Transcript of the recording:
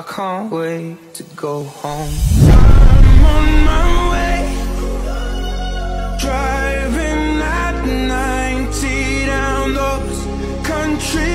I can't wait to go home. I'm on my way, driving at 90 down those country